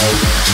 over.